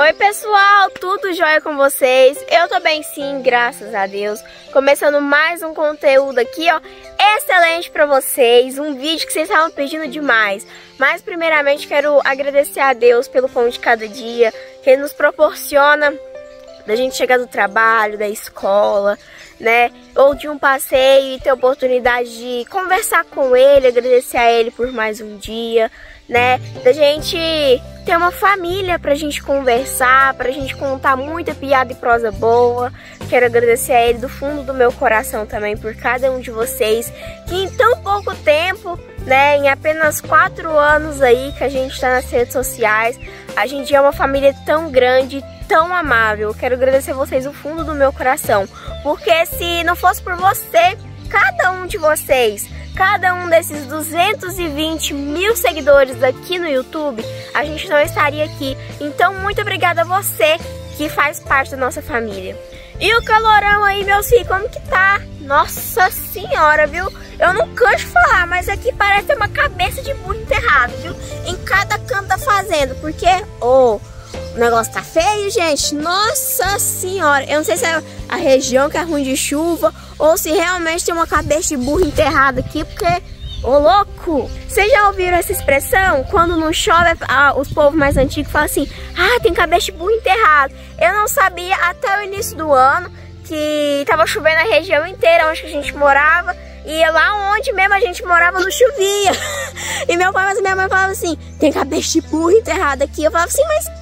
Oi pessoal, tudo jóia com vocês? Eu tô bem sim, graças a Deus. Começando mais um conteúdo aqui, ó, excelente pra vocês, um vídeo que vocês estavam pedindo demais. Mas primeiramente quero agradecer a Deus pelo pão de cada dia, que Ele nos proporciona da gente chegar do trabalho, da escola, né? Ou de um passeio e ter oportunidade de conversar com ele, agradecer a ele por mais um dia, né? Da gente ter uma família pra gente conversar, pra gente contar muita piada e prosa boa. Quero agradecer a ele do fundo do meu coração também por cada um de vocês que em tão pouco tempo, né, em apenas quatro anos aí que a gente tá nas redes sociais, a gente é uma família tão grande, tão amável. Quero agradecer a vocês do fundo do meu coração, porque se não fosse por você, cada um de vocês, cada um desses 220 mil seguidores aqui no YouTube, a gente não estaria aqui. Então, muito obrigada a você que faz parte da nossa família. E o calorão aí, meus filhos, como que tá? Nossa senhora, viu? Eu não canso falar, mas aqui parece uma cabeça de burro enterrado, viu? Em cada canto da fazenda, porque, oh, o negócio tá feio, gente. Nossa senhora. Eu não sei se é a região que é ruim de chuva ou se realmente tem uma cabeça de burro enterrada aqui, porque... Ô louco! Vocês já ouviram essa expressão? Quando não chove, os povos mais antigos falam assim: Ah, tem cabeça de burro enterrado. Eu não sabia até o início do ano que tava chovendo a região inteira onde a gente morava. E lá onde mesmo a gente morava não chovia. e meu pai e minha mãe falavam assim: Tem cabeça de burro enterrado aqui. Eu falava assim: Mas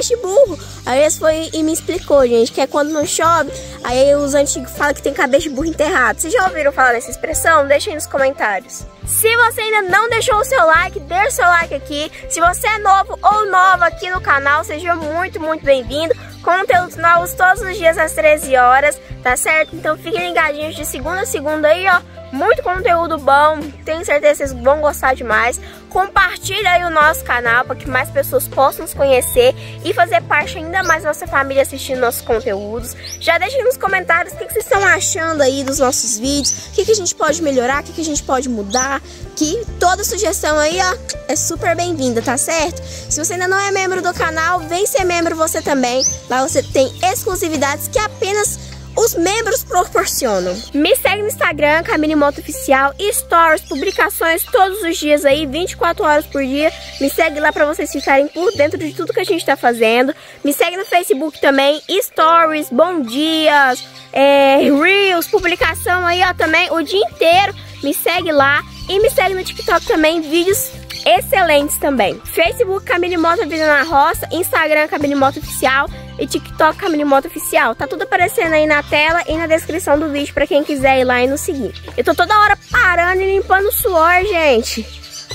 de burro? Aí esse foi e me explicou, gente, que é quando não chove, aí os antigos falam que tem cabeça burro enterrado. Vocês já ouviram falar dessa expressão? Deixem nos comentários. Se você ainda não deixou o seu like, deixa o seu like aqui. Se você é novo ou nova aqui no canal, seja muito, muito bem-vindo. Conteúdos novos todos os dias às 13 horas, tá certo? Então fiquem ligadinhos de segunda a segunda aí, ó muito conteúdo bom, tenho certeza que vocês vão gostar demais. Compartilha aí o nosso canal para que mais pessoas possam nos conhecer e fazer parte ainda mais da nossa família assistindo nossos conteúdos. Já deixem nos comentários o que, vocês estão achando aí dos nossos vídeos, o que, que a gente pode melhorar, o que, que a gente pode mudar, que toda sugestão aí, ó, é super bem-vinda, tá certo? Se você ainda não é membro do canal, vem ser membro você também. Lá você tem exclusividades que apenas os membros proporcionam. Me segue no Instagram, Camille Moto Oficial, stories, publicações todos os dias aí, 24 horas por dia. Me segue lá para vocês ficarem por dentro de tudo que a gente tá fazendo. Me segue no Facebook também, stories, bom dias, é, reels, publicação aí ó também o dia inteiro. Me segue lá e me segue no TikTok também, vídeos excelentes também. Facebook Camille Moto Vida na Roça, Instagram Camille Moto Oficial e TikTok Camille Moto Oficial. Tá tudo aparecendo aí na tela e na descrição do vídeo pra quem quiser ir lá e nos seguir. Eu tô toda hora parando e limpando o suor, gente.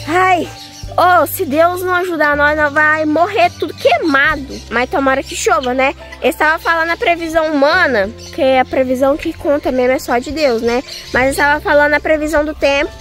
Ai, oh, se Deus não ajudar nós, nós vai morrer tudo queimado. Mas tomara que chova, né? Eu estava falando a previsão humana, que é a previsão que conta mesmo é só de Deus, né? Mas eu estava falando a previsão do tempo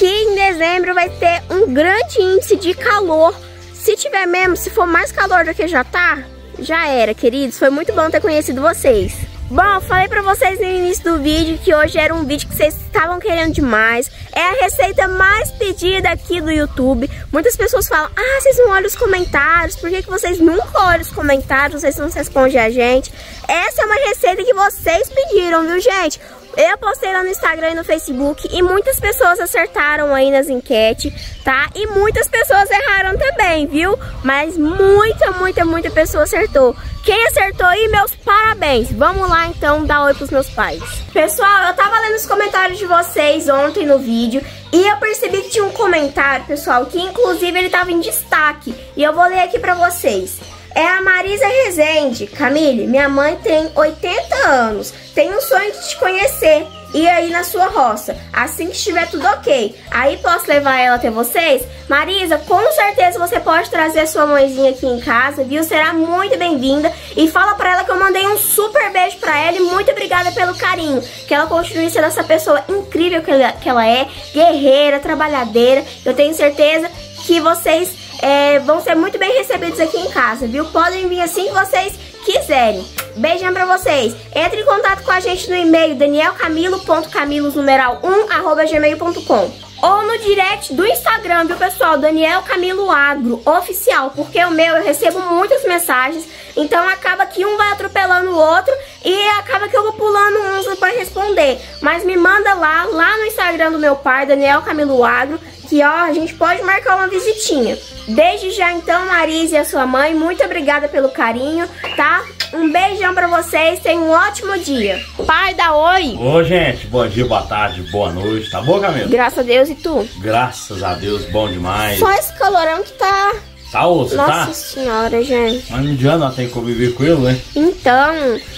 que em dezembro vai ter um grande índice de calor. Se tiver mesmo, se for mais calor do que já tá, já era, queridos. Foi muito bom ter conhecido vocês. Bom, falei pra vocês no início do vídeo que hoje era um vídeo que vocês estavam querendo demais. É a receita mais pedida aqui do YouTube. Muitas pessoas falam, ah, vocês não olham os comentários. Por que, que vocês nunca olham os comentários? Vocês não respondem a gente. Essa é uma receita que vocês pediram, viu, gente? Eu postei lá no Instagram e no Facebook e muitas pessoas acertaram aí nas enquetes, tá? E muitas pessoas erraram também, viu? Mas muita, muita, muita pessoa acertou. Quem acertou aí, meus parabéns. Vamos lá então dar oi pros meus pais. Pessoal, eu tava lendo os comentários de vocês ontem no vídeo e eu percebi que tinha um comentário, pessoal, que inclusive ele tava em destaque. E eu vou ler aqui pra vocês. É a Marisa Rezende. Camille, minha mãe tem 80 anos. Tem um sonho de te conhecer. E aí na sua roça, assim que estiver tudo ok. Aí posso levar ela até vocês? Marisa, com certeza você pode trazer a sua mãezinha aqui em casa, viu? Será muito bem-vinda. E fala pra ela que eu mandei um super beijo pra ela e muito obrigada pelo carinho. Que ela continue sendo essa pessoa incrível que ela, que ela é, guerreira, trabalhadeira. Eu tenho certeza que vocês é, vão ser muito bem recebidos aqui em casa, viu? Podem vir assim que vocês quiserem. Beijão pra vocês. Entre em contato com a gente no e-mail danielcamilo.camilosnumeral1 gmail.com ou no direct do Instagram, viu, pessoal? Daniel Camilo Agro, oficial, porque o meu eu recebo muitas mensagens, então acaba que um vai atropelando o outro e acaba que eu vou pulando uns para responder. Mas me manda lá, lá no Instagram do meu pai, Daniel Camilo Agro, que ó, a gente pode marcar uma visitinha. Desde já então, Marise e a sua mãe, muito obrigada pelo carinho, tá? Um beijão pra vocês, tenham um ótimo dia. Pai, dá oi. Oi, gente. Bom dia, boa tarde, boa noite. Tá bom, Camila? Graças a Deus e tu? Graças a Deus, bom demais. Só esse calorão que tá... Tá osso, Nossa tá? senhora, gente. Mas no dia nós tem que conviver com ele, né? Então,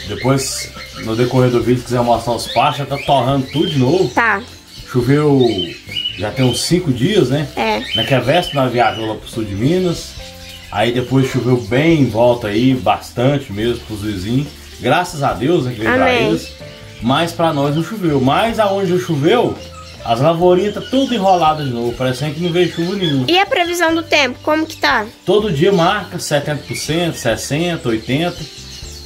Depois, no decorrer do vídeo, se quiser mostrar os pastos, já tá torrando tudo de novo. tá. Choveu já tem uns 5 dias, né? É. Naquela véspera nós viajamos lá pro sul de Minas. Aí depois choveu bem em volta aí, bastante mesmo pros vizinhos. Graças a Deus, né, que veio pra eles. Mas pra nós não choveu. Mas aonde choveu, as lavourinhas tá tudo enrolada de novo. Parecendo que não veio chuva nenhuma. E a previsão do tempo, como que tá? Todo dia marca 70%, 60%, 80%,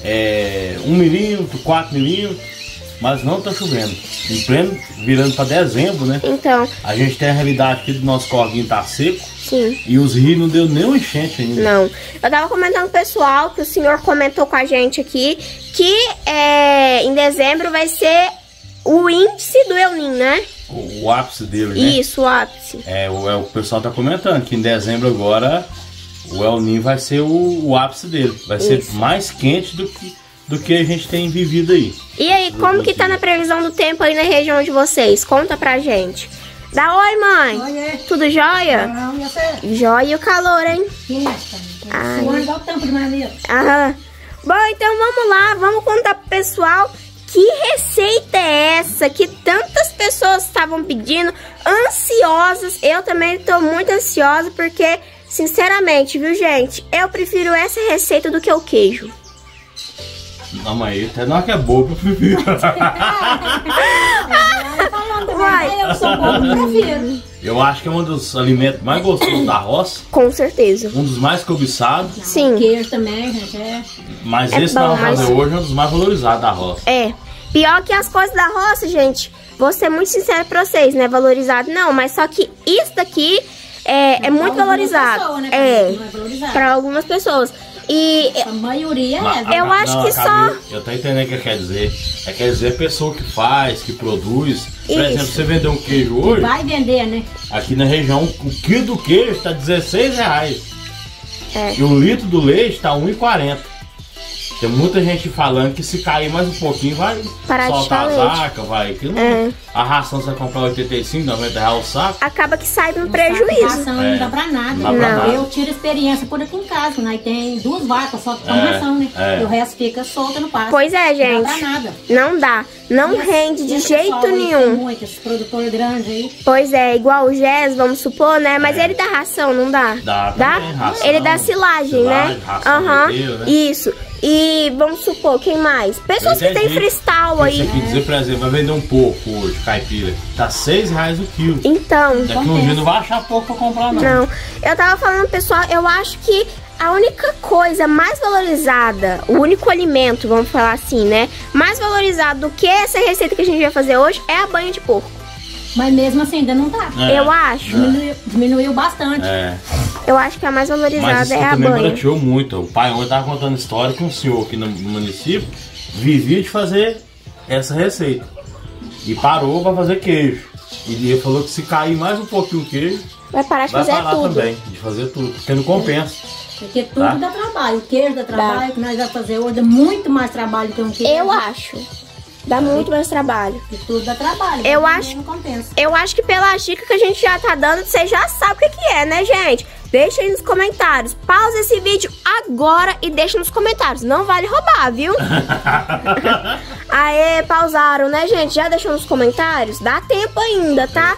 é, 1 milímetro, 4 milímetros, mas não tá chovendo. Em pleno, virando para dezembro, né? Então, A gente tem a realidade aqui do nosso corguinho tá seco sim. e os rios não deu nem um enchente ainda. Não. Eu tava comentando pessoal que o senhor comentou com a gente aqui que é, em dezembro vai ser o índice do El Niño, né? O, o ápice dele, né? Isso, o ápice. É, o, é, o pessoal tá comentando que em dezembro agora o El Ninho vai ser o, o ápice dele. Vai ser Isso. mais quente do que, do que a gente tem vivido aí. E aí, como que tá na previsão do tempo aí na região de vocês? Conta pra gente. Dá oi, mãe. Olha, Tudo jóia? não, e? Jóia e o calor, hein? Ai. Suando igual tampo de maneiro. Aham. Bom, então vamos lá, vamos contar pro pessoal que receita é essa que tantas pessoas estavam pedindo, ansiosas. Eu também tô muito ansiosa porque, sinceramente, viu, gente? Eu prefiro essa receita do que o queijo. Não, mas até não é que é bobo, eu prefiro. Falando né? eu sou bobo, prefiro. Eu acho que é um dos alimentos mais gostosos da roça, Com certeza. um dos mais cobiçados, Sim. Queijo também, gente, é. mas É esse que nós vamos fazer hoje é um dos mais valorizados da roça. É. Pior que as coisas da roça, gente. Vou ser muito sincera pra vocês, não é valorizado não, mas só que isso daqui é, é muito valorizado. pessoas, né, É. não é valorizado. Pra algumas pessoas. E A maioria é. Eu acho que só- Eu tô entendendo o que quer dizer. É quer dizer a pessoa que faz, que produz. Por Isso. exemplo, você vender um queijo hoje, Vai vender, né? aqui na região, o quilo do queijo tá 16 reais. É. E o litro do leite tá 1,40. Tem muita gente falando que se cair mais um pouquinho vai Parar soltar a vaca, vai. Que não- É. A ração você vai comprar 85, 90 reais o saco. acaba que sai no Não prejuízo. Ração É. não dá pra nada. Não dá pra Não. nada. Eu tiro experiência por aqui em casa, nós tem duas vacas só que com É, ração, né? é. E o resto fica solto no pasto. Pois é, Não gente. dá pra nada. Não dá. Não E rende e de esse jeito nenhum. muito, esse produtor grande aí. Pois é, igual o Gés, vamos supor, né? Mas É. ele dá ração, não dá? Dá também, ração, ele dá silagem, silagem, né? Aham. leiteira, né? Isso. E vamos supor, quem mais? Pessoas que têm Entendi. freestyle Isso aí. aqui dizer, por exemplo, vai vender um porco hoje, caipira. Tá 6 reais o quilo. Então, Daqui um dia não vai achar pouco pra comprar, não. não. Eu tava falando, pessoal, eu acho que a única coisa mais valorizada, o único alimento, vamos falar assim, né? Mais valorizado do que essa receita que a gente vai fazer hoje é a banha de porco. Mas mesmo assim ainda não tá. É. Eu acho. Diminuiu, diminuiu bastante. É, Eu acho que a mais mas valorizada isso é a também banha. barateou muito. O pai ontem tava contando história que um senhor aqui no município vivia de fazer essa receita. E parou pra fazer queijo. E ele falou que se cair mais um pouquinho o queijo, Vai parar de vai fazer parar tudo. também, de fazer tudo, porque não compensa. Porque tudo Tá. dá trabalho. O queijo dá trabalho, que nós vamos fazer hoje dá muito mais trabalho que um queijo. Eu acho. Dá muito mais trabalho. Que tudo dá trabalho. Eu mas acho- Não compensa. Eu acho que pela dica que a gente já tá dando, você já sabe o que, que é, né, gente? Deixa aí nos comentários. Pausa esse vídeo agora e deixa nos comentários. Não vale roubar, viu? Aê, pausaram, né, gente? Já deixou nos comentários? Dá tempo ainda, tá?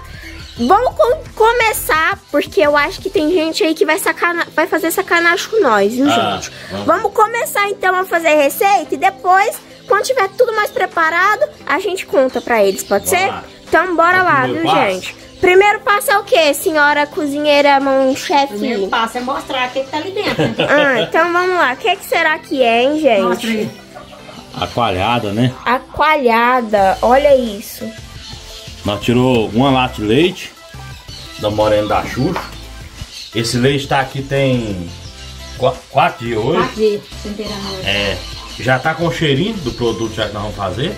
Vamos com- começar, porque eu acho que tem gente aí que vai, sacana vai fazer sacanagem com nós, viu, Ah, gente? vamos. Vamos começar então a fazer receita e depois, quando tiver tudo mais preparado, a gente conta pra eles, pode ser? lá. Então bora lá, viu, passo? gente? Primeiro passo é o quê, senhora cozinheira mão O primeiro chefe? passo é mostrar o que, que tá ali dentro. né? Ah, então vamos lá. O que, que será que é, hein, Mostra gente? aí. A coalhada, né? A coalhada, olha isso. Nós tirou uma lata de leite, da Morena da Xuxa. Esse leite tá aqui tem qu- quatro dias hoje. Quatro dias temperando hoje. É, já tá com o cheirinho do produto já que nós vamos fazer.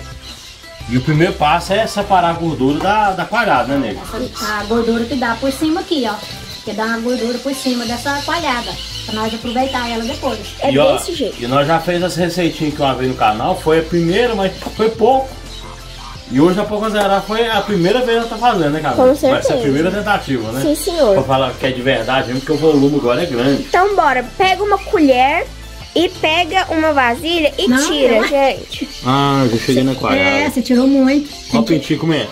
E o primeiro passo é separar a gordura da, da coalhada, né, nego? Essa- a gordura que dá por cima aqui, ó. Que dá uma gordura por cima dessa coalhada. Pra nós aproveitar ela depois. É e, ó, desse jeito. E nós já fez essa receitinha que eu vi no canal, foi a primeira, mas foi pouco. E hoje a pouco zerar foi a primeira vez que eu tô fazendo, né, cara? Com Vai ser a certeza. primeira tentativa, né? Sim, senhor. Pra falar que é de verdade mesmo, porque o volume agora é grande. Então bora, pega uma colher e pega uma vasilha e Não, tira, não. gente. Ah, já cheguei na É, você tirou muito. Qual pintinho como é?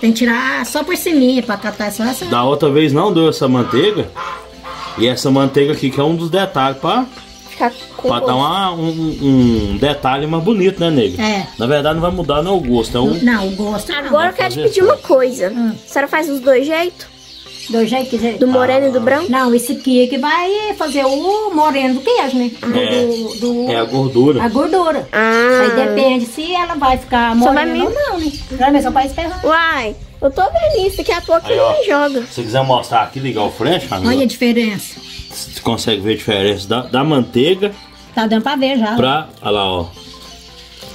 tem que tirar só por cima pra catar só essa. Da outra vez não deu essa manteiga. E essa manteiga aqui que é um dos detalhes pra, Ficar com pra dar uma, um, um detalhe mais bonito, né, nega? É. Na verdade não vai mudar não o gosto, é o... Não, o gosto não. Agora eu quero te pedir uma coisa. Hum. A senhora faz os dois jeitos? Do jeito que Do moreno e do branco? Não, esse aqui é que vai fazer o moreno do queijo, né? Do, É. do, do- É a gordura. a gordura. Ah. Aí depende se ela vai ficar Só vai morena ou não, né? Geralmente só faz ferrar. Uai, eu tô vendo isso. Daqui a pouco Aí, ó. joga. Se você quiser mostrar aqui, ligar o flash, amigo, Olha a diferença. você consegue ver a diferença da, da manteiga Tá dando pra ver já. pra... Olha lá, ó.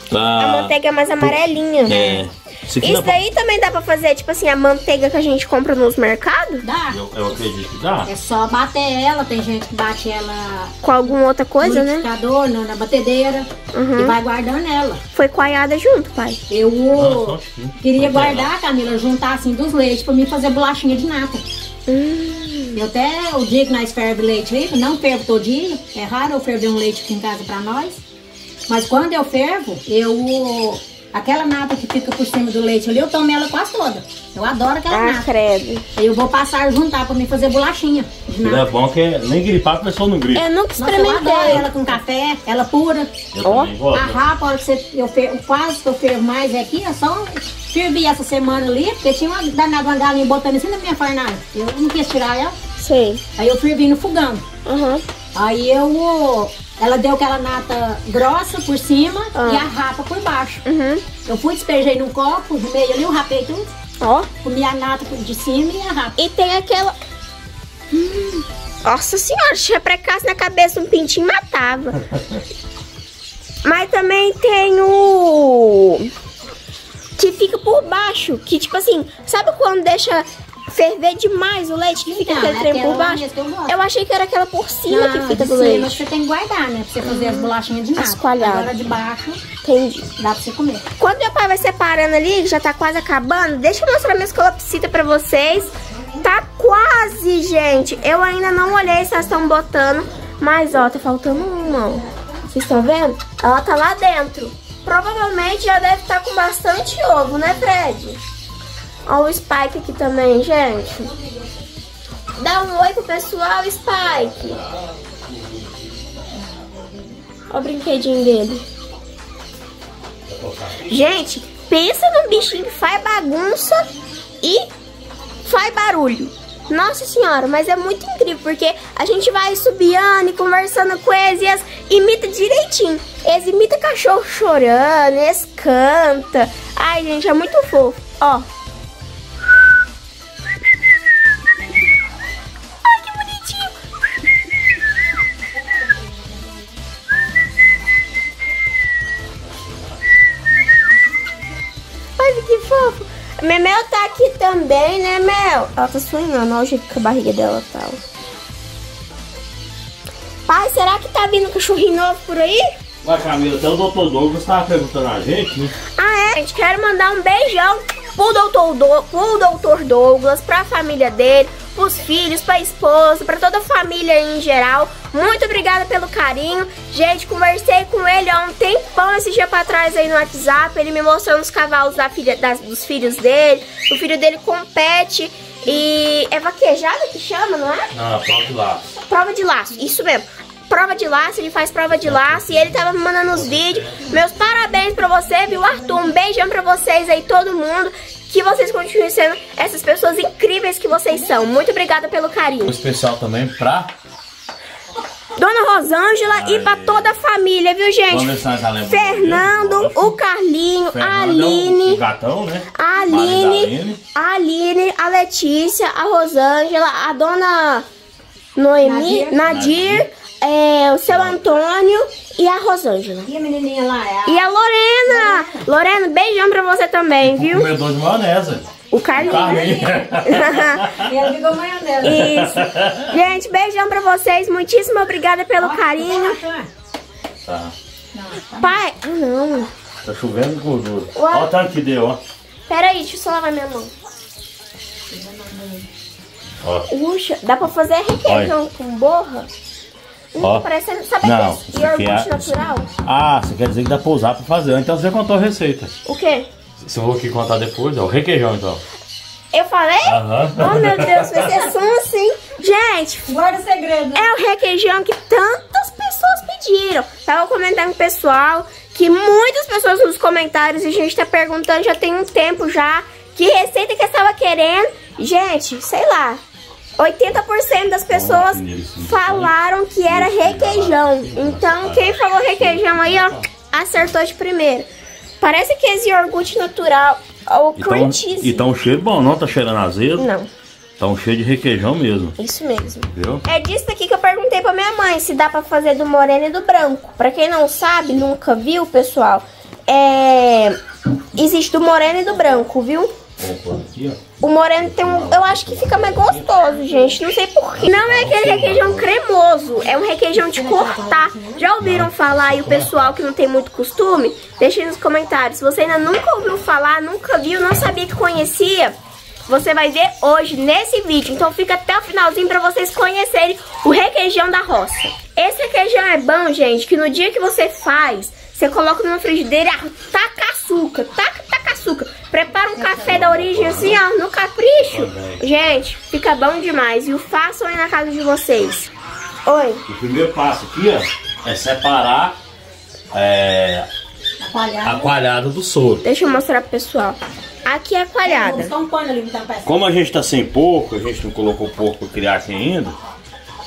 Pra, A manteiga é mais amarelinha. Ah. É. Isso Isso pra- daí também dá pra fazer, tipo assim, a manteiga que a gente compra nos mercados? Dá. Eu, eu acredito que dá. É só bater ela, tem gente que bate ela Com alguma outra coisa, no né? liquidificador, na, na batedeira Uhum. e vai guardando ela. Foi coalhada junto, pai. Eu queria guardar, Camila, juntar assim dos leites pra mim fazer bolachinha de nata. Hum. Eu até o dia que nós ferve leite aí, não fervo todinho, é raro eu ferver um leite aqui em casa pra nós. Mas quando eu fervo, eu. Aquela nata que fica por cima do leite ali, eu tomo ela quase toda. Eu adoro aquela Ah, nata. credo. Aí eu vou passar juntar pra mim fazer bolachinha de é nata. bom que é- nem gripar a pessoa não grita. Eu nunca Nossa, eu adoro experimentei. ela com café, ela pura. Eu Ó. gosto. A rapa, a hora que você, eu fervo, quase que eu fervo mais é aqui, é só fervi essa semana ali, porque tinha uma danada uma galinha botando assim na minha fornalha. Eu não quis tirar ela, Sei. aí eu fervi no fogão. Aham. Aí eu. Ela deu aquela nata grossa por cima Ah. e a rapa por baixo. Uhum. Eu fui, despejei num copo, no meio ali, eu rapei tudo. Ó. Comi a nata por de cima e a rapa. E tem aquela. Hum. Nossa senhora, se precasse na cabeça um pintinho matava. Mas também tem o. Que fica por baixo. Que tipo assim, sabe quando deixa ferver demais o leite? Que fica Então, aquele trem por aquela baixo? eu achei que era aquela por cima que Não, fica do cima leite. você tem que guardar, né? Pra você fazer as bolachinhas de nata. As coalhadas. Agora de baixo Entendi. dá pra você comer. Quando meu pai vai separando ali, já tá quase acabando, deixa eu mostrar minha escolapsita pra vocês. Tá quase, gente. Eu ainda não olhei se elas estão botando, mas ó, tá faltando uma, ó. Vocês estão vendo? Ela tá lá dentro. Provavelmente já deve estar com bastante ovo, né, Fred? Ó o Spike aqui também, gente. Dá um oi pro pessoal, Spike. Ó o brinquedinho dele. Gente, pensa num bichinho que faz bagunça e faz barulho. Nossa senhora, mas é muito incrível, porque a gente vai subiando e conversando com eles e eles imita direitinho. Eles imitam cachorro chorando, eles cantam. Ai, gente, é muito fofo. Ó. fofo. A minha Mel tá aqui também, né, Mel? Ela tá sonhando, olha o jeito que a barriga dela tá. Pai, será que tá vindo cachorrinho novo por aí? Vai, Camila, até o doutor Douglas tava perguntando a gente, né? Ah, é? Gente, quero mandar um beijão pro doutor, Do pro doutor Douglas, pra família dele, pros filhos, pra esposa, pra toda a família em geral. Muito obrigada pelo carinho. Gente, conversei com ele há um tempão esse dia pra trás aí no WhatsApp. Ele me mostrando os cavalos da filha, das, dos filhos dele. O filho dele compete e é vaquejada que chama, não é? Não, pronto lá. Prova de laço, isso mesmo. Prova de laço, ele faz prova de laço e ele tava me mandando os vídeos. Meus parabéns pra você, viu, Arthur? Um beijão pra vocês aí, todo mundo. Que vocês continuem sendo essas pessoas incríveis que vocês são. Muito obrigada pelo Um carinho. especial também pra Dona Rosângela e pra toda a família, viu, gente? Lembramos Fernando, o Carlinho, a é Aline, O gatão, né? a da Aline, a Aline, a Letícia, a Rosângela, a dona Noemi, Nadir. Nadir, é, o seu Antônio e a Rosângela. E a menininha lá? É a... E a Lorena! Lorena, beijão pra você também, viu? Comedor de maionese. O Carlinho. Carlinho. E ela ficou maionese. Isso. Gente, beijão pra vocês. Muitíssimo obrigada pelo carinho. Tá. Pai. Ah, não. Tá chovendo gordura. Ué. Olha o tanto que deu, ó. Pera aí, deixa eu só lavar minha mão. Ó. Puxa, dá pra fazer requeijão com borra? Ó. Parece, sabe Não, aquele isso aqui iogurte é- natural? Ah, você quer dizer que dá pra usar pra fazer. Então você já contou a receita. O quê? Se eu vou aqui contar depois, ó. O requeijão, então. Eu falei? Aham. Oh, meu Deus, vai ser som assim. Gente, Guarda o segredo. é o requeijão que tantas pessoas pediram. Tava comentando com o pessoal que muitas pessoas nos comentários, e a gente tá perguntando já tem um tempo já, que receita que estava querendo. Gente, sei lá, 80% das pessoas falaram que era requeijão. Então, quem falou requeijão aí, ó, acertou de primeira. Parece que esse iogurte natural, ou cream cheese. e tá um cheiro bom, não tá cheirando azedo. Não, Tá um cheiro de requeijão mesmo, isso mesmo. viu? É disso aqui que eu perguntei pra minha mãe se dá pra fazer do moreno e do branco. Pra quem não sabe, nunca viu, pessoal, é... existe do moreno e do branco, viu? O moreno tem um. Eu acho que fica mais gostoso, gente. Não sei porquê. Não é aquele requeijão cremoso. É um requeijão de cortar. Já ouviram falar aí o pessoal que não tem muito costume? Deixa aí nos comentários. Se você ainda nunca ouviu falar, nunca viu, não sabia que conhecia. Você vai ver hoje nesse vídeo. Então fica até o finalzinho pra vocês conhecerem o requeijão da roça. Esse requeijão é bom, gente, que no dia que você faz, você coloca numa frigideira taca açúcar. Taca, taca açúcar. Prepara um café da origem assim, ó, no capricho. Gente, fica bom demais. E o façam aí na casa de vocês. Oi. O primeiro passo aqui, ó, é separar é, a Coalhada. coalhada do soro. Deixa eu mostrar pro pessoal. Aqui é a coalhada. Como a gente tá sem porco, a gente não colocou porco pra criar aqui ainda,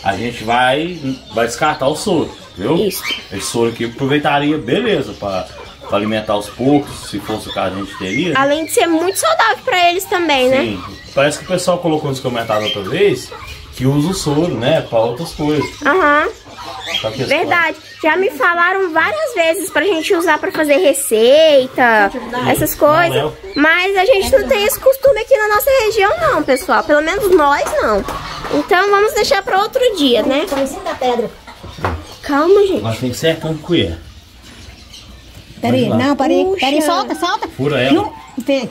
a gente vai, vai descartar o soro, viu? Isso. Esse soro aqui aproveitaria, beleza, pra, pra alimentar os porcos, se fosse o caso a gente teria. Além de ser muito saudável pra eles também, né? Sim, parece que o pessoal colocou nos comentários outra vez que usa o soro, né, pra outras coisas. Aham. Esse- Verdade. Já me falaram várias vezes pra gente usar pra fazer receita, essas coisas. Não, Mas a gente não tem esse costume aqui na nossa região, não, pessoal. Pelo menos nós não. Então vamos deixar pra outro dia, né? Pedra. Calma, gente. Mas tem que ser com colher. Peraí, não, peraí. Peraí, solta, solta. Fura ela. Vê.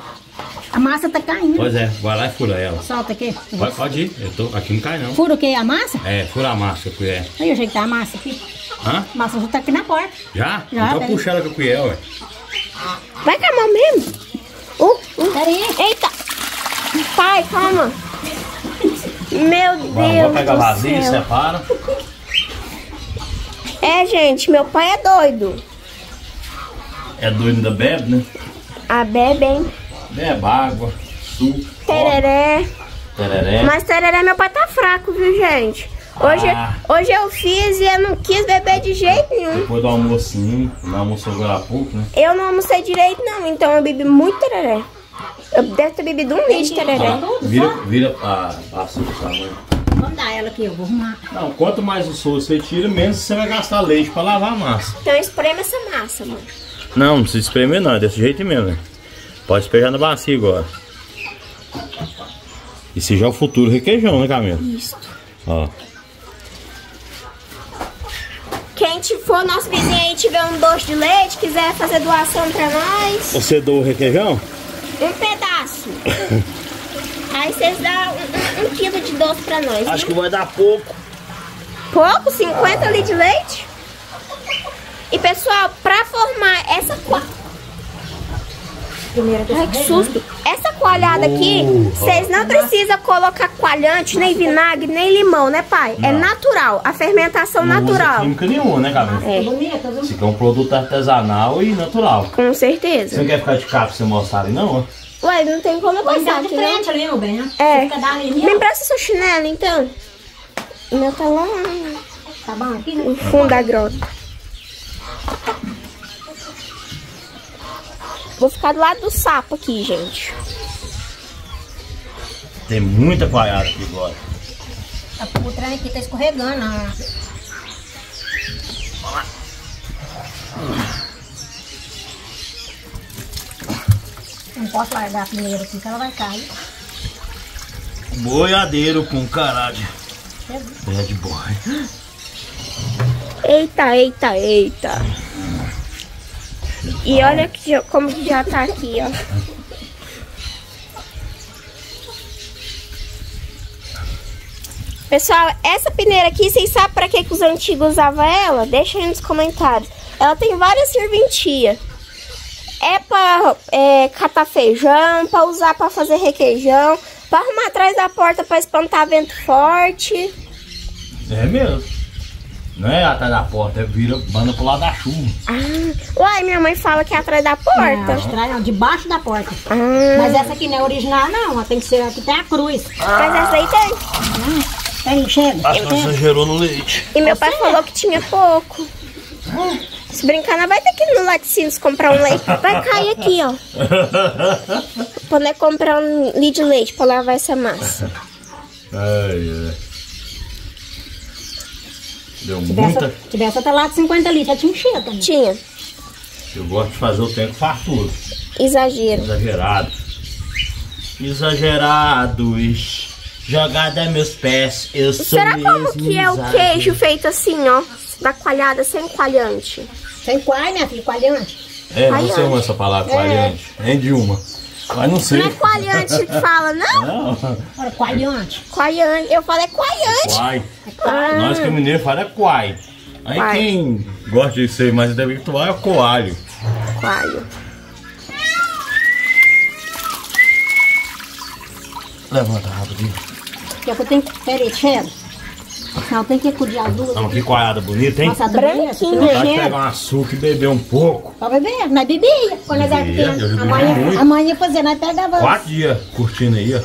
A massa tá caindo. Pois é, vai lá e fura ela. Solta aqui. Pode, pode ir, eu tô, aqui não cai não. Fura o quê? A massa? É, fura a massa a colher. Aí jeito tá a massa aqui. Hã? A massa já tá aqui na porta. Já? Já, então peraí. puxa ela com a colher, ué. Vai com a mão mesmo? Uh, uh. Peraí. Eita! Pai, calma. Meu Deus vamos pegar vazio, céu. separa. É, gente, meu pai é doido. É doido ainda bebe, né? A bebe, hein? Bebe água, suco, Tereré. tereré. Mas tereré, meu pai tá fraco, viu, gente? Hoje, Ah. hoje eu fiz e eu não quis beber de jeito nenhum. Depois do almocinho, não almoçou agora há pouco, né? Eu não almocei direito, não, então eu bebi muito tereré. Eu devo ter bebido um litro de tereré. Ah, vira, vira a, a açúcar mãe. Vamos dar ela aqui, eu vou arrumar. Não, quanto mais o soro você tira, menos você vai gastar leite pra lavar a massa. Então espreme essa massa, mano. Não, não precisa espremer não, é desse jeito mesmo. né? Pode despejar na bacia agora. Esse já é o futuro requeijão, né, Camila? Isso. Ó. Quem for nosso vizinho aí tiver um doce de leite, quiser fazer doação pra nós, Você doou o requeijão? um pedaço. Aí vocês dão um, um- um quilo de doce pra nós. Acho que viu? vai dar pouco. Pouco? 50 litros de leite? E pessoal, pra formar essa qua... Primeira Ai, que susto. Essa coalhada aqui, vocês não precisam colocar coalhante, nem vinagre, nem limão, né, pai? É Não. natural, a fermentação Não natural. química nenhuma, né, Camila? É. Bonita, viu? Esse aqui é um produto artesanal e natural. Com Você certeza. não quer ficar de cá pra você mostrar ali, não? ó? Ué, não tem como eu passar de aqui, não. frente ali, meu bem. né? É. Você Me né? empresta seu chinelo, então. O meu tá lá. Tá bom aqui, no né? fundo da grota. Vou ficar do lado do sapo aqui, gente. Tem muita coalhada aqui agora. Tá- O trem aqui tá escorregando. ó. Não posso largar a primeira aqui, que ela vai cair. Boiadeiro com caralho. Bad boy. Eita, eita, eita. E olha que já- como que já tá aqui, ó. Pessoal, essa peneira aqui, vocês sabem pra que, que os antigos usavam ela? Deixa aí nos comentários. Ela tem várias serventias. É pra é, catar feijão, pra usar pra fazer requeijão, pra arrumar atrás da porta pra espantar vento forte. É mesmo. Não é atrás da porta, é vira, banda pro lado da chuva. Ah, uai, minha mãe fala que é atrás da Não, porta. estranho, não, debaixo da porta. Ah, Mas essa aqui não é original, não. Ela tem que ser aqui tem a cruz. mas essa aí tem. Aí, chega. Acho que exagerou no leite. E meu pai falou que tinha pouco. Se brincar, nós vai ter que ir no laticínios comprar um leite. Vai cair aqui, ó. Poder comprar um litro de leite pra lavar essa massa. ai, ai. Deu Tivesse, muita. tivesse até lá de 50 litros, já tinha enchido também. Tinha. Eu gosto de fazer o tempo fartura. Exagero. Exagerado. Exagerados. Jogada a meus pés. Eu sou Será como que é o queijo feito assim, ó? Da coalhada sem coalhante? Tem quai, minha filha, coalhante. É, não sei Coalhante. uma essa palavra, coalhante. Nem de uma. Mas não sei. Não é coalhante que fala, não? Não. Olha, coalhante. Coalhante. Eu falei coalhante. Quai. Ah. Nós que é mineiro fala é quai. Aí Quai. quem gosta de ser mais intelectual é coalho. Coalho. Levanta rapidinho. Porque eu tenho que. Peraí, chega. Não, tem que acudir as duas. Não, que coalhada bonita, hein? Nossa, Branquinha. de Chega. pegar um açúcar e beber um pouco. Pra beber, nós bebia. Quando nós era Bebia, pequeno. eu já A bebi mãe, muito. a mãe ia fazer, nós pegava. Quatro dias curtindo aí, ó.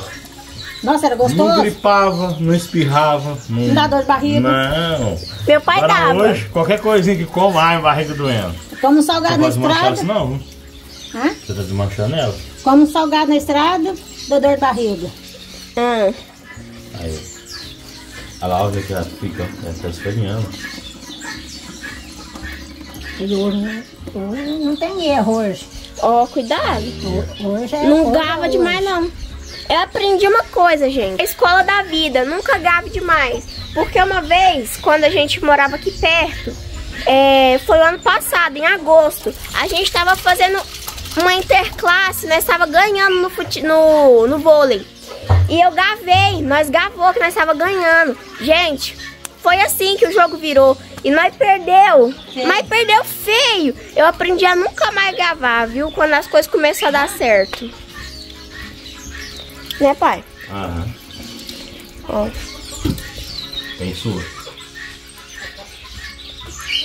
Nossa, era Não gostoso. gripava, não espirrava. Não, Não dá dor de barriga. Não. Meu pai Agora dava. hoje, qualquer coisinha que come, ai, barriga doendo. Como um salgado na isso estrada. não, viu? Hã? Você tá desmanchando ela. Como um salgado na estrada, dá dor de barriga. Hum. Aí. Olha lá, olha que ela fica, ela tá esfreando. E hoje não, hoje não tem erro hoje. Ó, cuidado. Ho- Hoje é Não é gava hoje. demais, não. Eu aprendi uma coisa, gente. A escola da vida, nunca gave demais. Porque uma vez, quando a gente morava aqui perto, é, foi o ano passado, em agosto, a gente tava fazendo uma interclasse, nós tava ganhando no, fute, no, no vôlei. E eu gavei, nós gavou que nós tava ganhando. Gente, foi assim que o jogo virou. E nós perdeu. Feio. Mas perdeu feio. Eu aprendi a nunca mais gavar, viu? Quando as coisas começam a dar certo. Né, pai? Aham. Ó. Tem sua.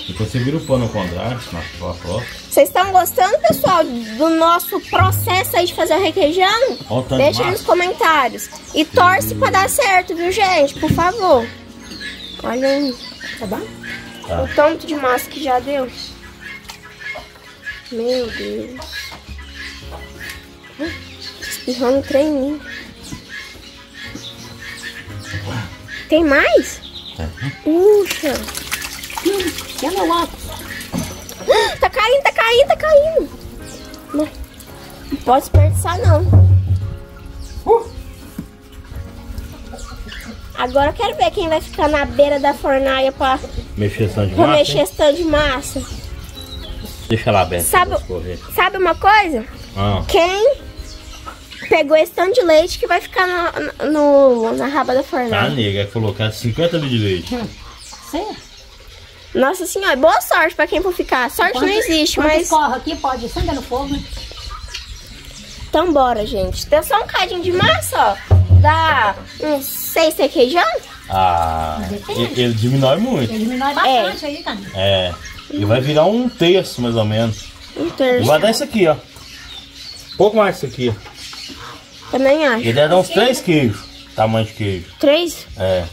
Depois você vira o pano ao contrário, na sua próxima. Vocês estão gostando, pessoal, do nosso processo aí de fazer o requeijão? Olha o de Deixa aí nos comentários. E torce pra dar certo, viu, gente? Por favor. Olha aí. Tá bom? Tá. O tanto de massa que já deu. Meu Deus. Hum, Espirrando um trem em mim. Tem mais? Puxa. Que é meu óculos. Tá caindo, tá caindo, tá caindo. Não, não pode desperdiçar, não. Uh! Agora eu quero ver quem vai ficar na beira da fornalha pra, Mexer stand de massa, mexer esse tanto de massa. Deixa ela aberta Sabe- pra escorrer. Sabe uma coisa? Ah, Quem pegou esse tanto de leite que vai ficar no, no- na raba da a fornalha. nega falou que era 50 litros de leite. Você? Nossa senhora, boa sorte pra quem for ficar. Sorte não existe, Quando mas... escorre aqui, pode acender no fogo, né? Então bora, gente. Deu só um cadinho de massa, ó. Dá uns seis requeijão. Ah, ele, ele diminui muito. Ele diminui bastante aí, cara. É. E vai virar um terço, mais ou menos. Um E terço. vai dar isso aqui, ó. Pouco mais isso aqui, ó. Também acho. Ele deve dar uns 3 queijos. Tamanho de queijo. Três? É.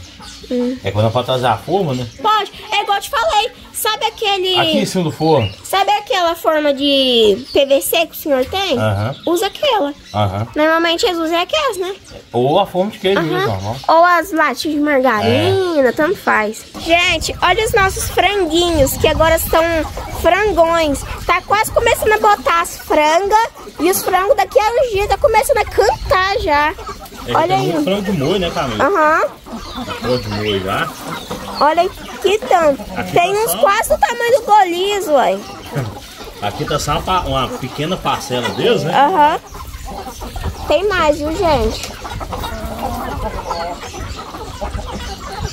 É quando pode trazer a forma, né? Pode. É igual eu te falei. Sabe aquele. Aqui em cima do forno. Sabe aquela forma de PVC que o senhor tem? Aham. Usa aquela. Aham. Normalmente eles usam aquelas, né? Ou a forma de queijo normal. Ou as latas de margarina, tanto faz. Gente, olha os nossos franguinhos, que agora são frangões. Tá quase começando a botar as frangas. E os frangos daqui a uns dias tá começando a cantar já. É, Olha aí. frango de molho, né, Camila? Aham. Frango de molho já. Olha aí que tanto. Tem uns quase do tamanho do golizo, ué. Aqui tá só uma, uma pequena parcela deles, né? Aham. Tem mais, viu, gente?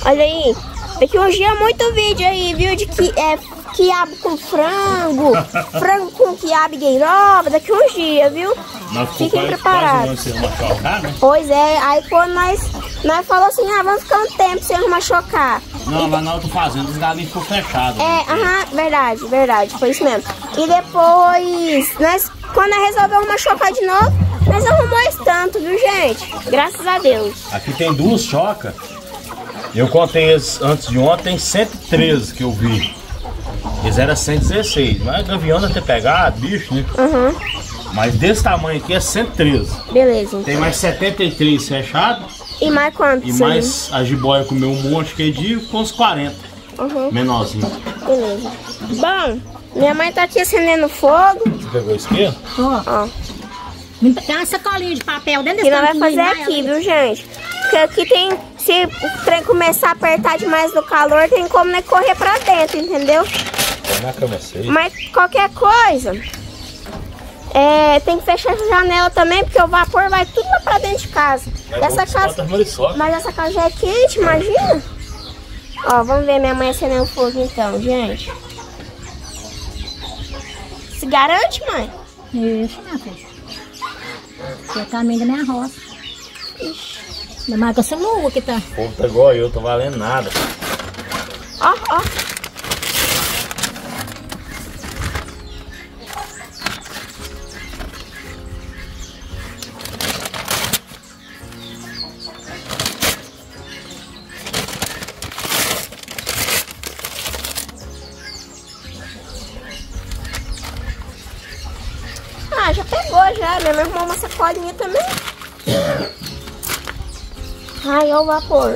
Olha aí. Daqui uns dias muito vídeo aí, viu? De que é quiabo com frango, frango com quiabo e gueiroba. Daqui uns dias, viu? Nós Fiquem preparados. Chocar, né? Pois é, aí quando nós, nós falou assim, ah, vamos ficar um tempo sem arrumar chocar. Não, lá na outra fazenda os galinhos ficou fechados. É, né? aham, verdade, verdade, foi isso mesmo. E depois, nós, quando nós resolvemos machucar de novo, nós arrumamos esse tanto, viu, gente? Graças a Deus. Aqui tem duas chocas. Eu contei antes de ontem, 113 que eu vi. Eles eram 116. Mas a gaviona ter pegado, bicho, né? Aham, Mas desse tamanho aqui é 113. beleza. Tem mais 73 fechados. E mais quantos? E mais a jiboia comeu um monte que dia com uns 40. Uhum, Menorzinho. beleza. Bom, minha mãe tá aqui acendendo fogo, Você pegou esse aqui? Ó, ó. tem uma sacolinha de papel dentro Que desse nós vai fazer aqui, viu, gente? Porque aqui tem, se o trem começar a apertar demais no calor, tem como né, correr pra dentro, entendeu? Põe na cama seis. Mas qualquer coisa, é, tem que fechar essa janela também, porque o vapor vai tudo lá pra dentro de casa. E essa casa, mas essa casa já é quente, imagina. Ó, vamos ver minha mãe acendendo fogo então, gente. Se garante, mãe? Isso, minha filha. Que é o da minha roça. Ainda mais com essa lua que tá. O povo tá igual eu, tô valendo nada. Ó, ó. Minha mãe arrumou uma sacolinha também. Ai, olha o vapor.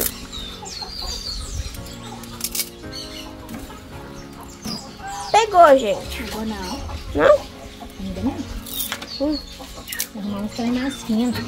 Pegou, gente. Agora não. Não? Ainda não. Hum. Arrumar uns trem mais finos.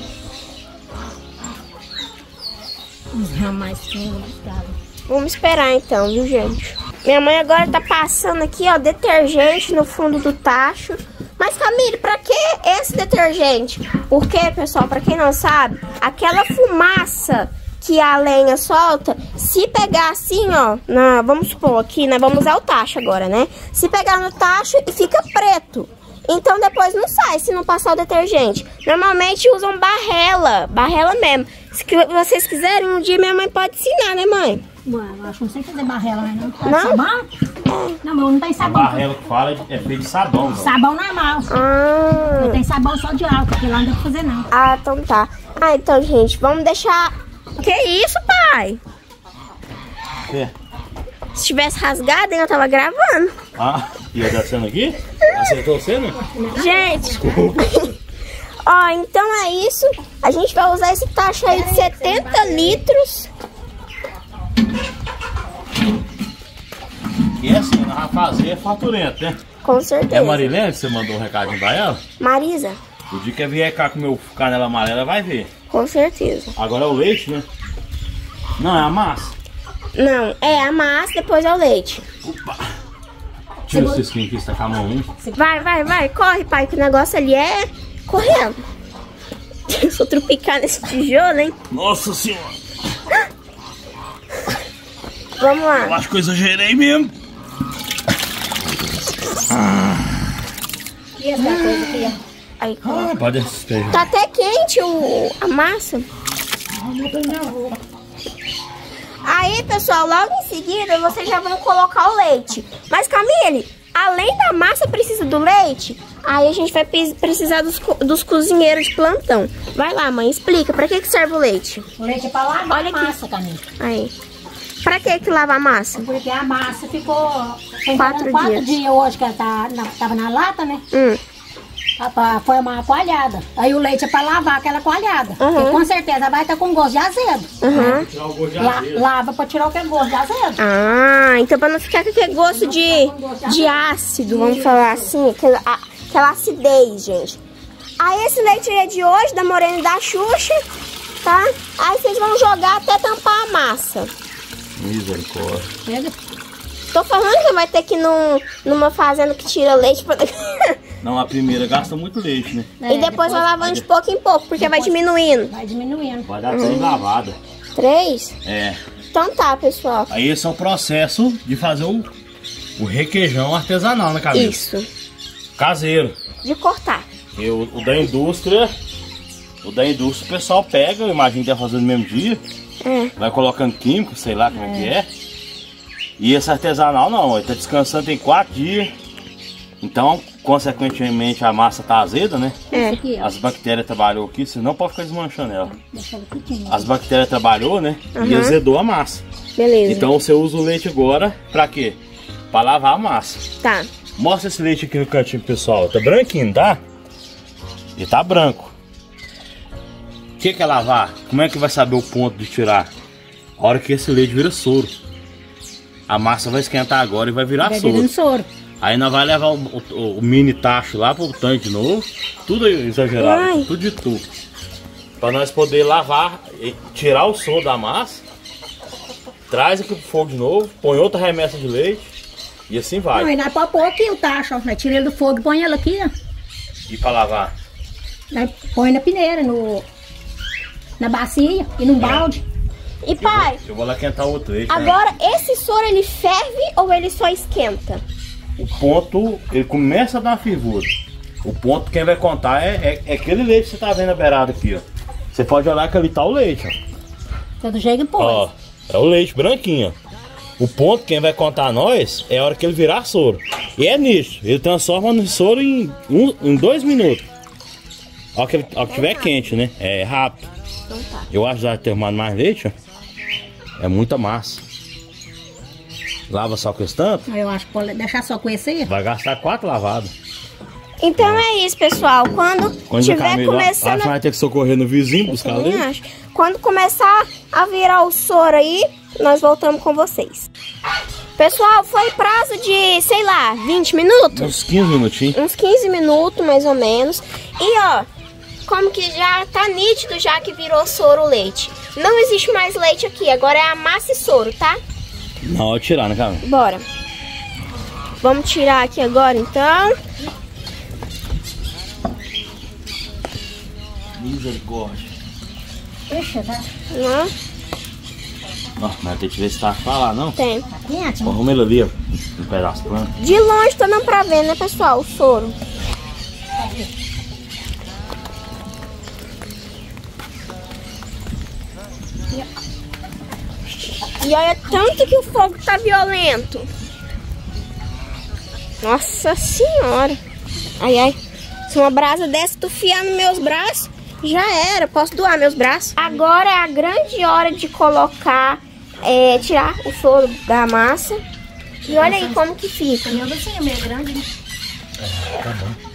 Uns ramos mais finos, mais bravos. Vamos esperar então, viu, gente? Minha mãe agora tá passando aqui, ó, detergente no fundo do tacho. Mas, Camille, pra que esse detergente? Porque, pessoal, pra quem não sabe, aquela fumaça que a lenha solta, se pegar assim, ó, na, vamos supor aqui, né, vamos usar o tacho agora, né? Se pegar no tacho e fica preto. Então depois não sai se não passar o detergente. Normalmente usam barrela, barrela mesmo. Se vocês quiserem, um dia minha mãe pode ensinar, né, mãe? Ué, eu acho que não sei fazer barrela, mas não. Não? Não, mas não tem A sabão. barrela que fala é feito de sabão, não. Sabão normal. Ah, Não tem sabão só de álcool, porque lá não dá pra fazer não. ah, então tá. Ah, então, gente, vamos deixar. Que isso, pai? É. Se tivesse rasgado, eu tava gravando. Ah, e eu cena aqui? Acertou você, né? Gente. Ó, então é isso. A gente vai usar esse tacho aí de 70 litros. E assim, nós vamos fazer é faturento, né? Com É a certeza. Marilene que você mandou um recadinho pra ela? Marisa, O dia que ela vier cá com meu canela amarela, vai ver. com certeza. Agora é o leite, né? Não, é a massa. Não, é a massa, depois é o leite. Opa. Tira esse skin aqui, você tá com a mão um. Vai, vai, vai, corre, pai, que o negócio ali é correndo. Eu trupicar nesse tijolo, hein? Nossa senhora, Vamos eu lá. acho que eu exagerei mesmo. E essa coisa aqui, ó. Aí, corre. Ah, pode despejar. Tá até quente o, a massa. Aí, pessoal, logo em seguida vocês já vão colocar o leite. Mas, Camille, além da massa precisa do leite, aí a gente vai precisar dos, dos cozinheiros de plantão. Vai lá, mãe, explica pra que, que serve o leite. O leite é pra lavar Olha a aqui. massa, Camila. Aí. Pra que que lava a massa? Porque a massa ficou tem Quatro quatro dias. dias hoje que ela tá, na, tava na lata, né? Hum, formar uma coalhada. Aí o leite é pra lavar aquela coalhada. Uhum. Porque com certeza vai estar com gosto de azedo. o gosto de La- lava pra tirar aquele gosto de azedo. Ah, então pra não ficar com aquele gosto de, de ácido, vamos falar assim, aquela, aquela acidez, gente. Aí esse leite é de hoje, da Morena e da Xuxa, tá? Aí vocês vão jogar até tampar a massa. Misericórdia. Pega. Tô falando que vai ter que ir num, numa fazenda que tira leite pra... Não, a primeira gasta muito leite, né? É, e depois vai lavando de pouco em pouco, porque vai diminuindo. Vai diminuindo. Vai dar três lavada. Três? É. Então tá, pessoal. Aí esse é o processo de fazer o, o requeijão artesanal, né, Camila? Isso. Caseiro. De cortar. E o, o da indústria, o da indústria o pessoal pega, eu imagino que deve fazer no mesmo dia, É. vai colocando químico, sei lá como é, que é. E esse artesanal não, ele tá descansando tem quatro dias. Então, consequentemente, a massa tá azeda, né? É. Isso aqui, ó. As bactérias trabalhou aqui, senão pode ficar desmanchando ela. Deixa ela quietinha. As bactérias trabalhou, né? E Uhum. azedou a massa. Beleza. Então você usa o leite agora pra quê? Pra lavar a massa. Tá. Mostra esse leite aqui no cantinho, pessoal. Tá branquinho, tá? E tá branco. O que, que é lavar? Como é que vai saber o ponto de tirar? A hora que esse leite vira soro. A massa vai esquentar agora e vai virar Vai soro. soro. Aí nós vai levar o, o- o mini tacho lá pro tanque de novo. Tudo exagerado, Ai. tudo de tudo. Pra nós poder lavar, tirar o soro da massa. Traz aqui pro fogo de novo, põe outra remessa de leite. E assim vai. Não, e nós pode pôr aqui o tacho, ó. Tira ele do fogo e põe ele aqui, ó. E pra lavar? Nós põe na peneira, no, na bacia e num balde. E pai, Eu vou lá quentar o outro leite. né? agora esse soro ele ferve ou ele só esquenta? O ponto, ele começa a dar uma fervura. O ponto quem vai contar é, é, é aquele leite que você tá vendo na beirada aqui, ó. Você pode olhar que ali tá o leite, ó. Todo jeito pôs. Ó, é o leite branquinho, ó. O ponto quem vai contar a nós é a hora que ele virar soro. E é nisso. Ele transforma no soro em, um, em dois minutos. Ó que, ele- ó que tiver quente, né? É rápido. Então tá. Eu acho que já ter tomado mais leite, ó. É muita massa. Lava só com esse tanto, Eu acho que pode deixar só com esse aí. vai gastar quatro lavadas. Então é isso, pessoal. Quando, Quando tiver melhor, acho começando que vai ter que socorrer no vizinho buscar leite. acho. Quando começar a virar o soro aí, nós voltamos com vocês. Pessoal, foi prazo de, sei lá, 20 minutos? Uns 15 minutinhos. Uns 15 minutos, mais ou menos. E ó, como que já tá nítido já que virou soro o leite. Não existe mais leite aqui, agora é a massa e soro, tá? Hora de tirar, né, cara? Bora. Vamos tirar aqui agora, então. Misericórdia. Deixa, tá? Não, Não, mas tem que ver se tá falar, não. tem. Tá Vamos ele ali, ó. Um pedaço plano. De longe tá dando pra ver, né, pessoal? O soro. E olha tanto que o fogo tá violento. Nossa senhora. Ai, ai. Se uma brasa dessa tu fiar nos meus braços, já era. Posso doar meus braços. Agora é a grande hora de colocar, é, tirar o soro da massa. E olha aí como que fica. Meu é meio grande, né? tá bom.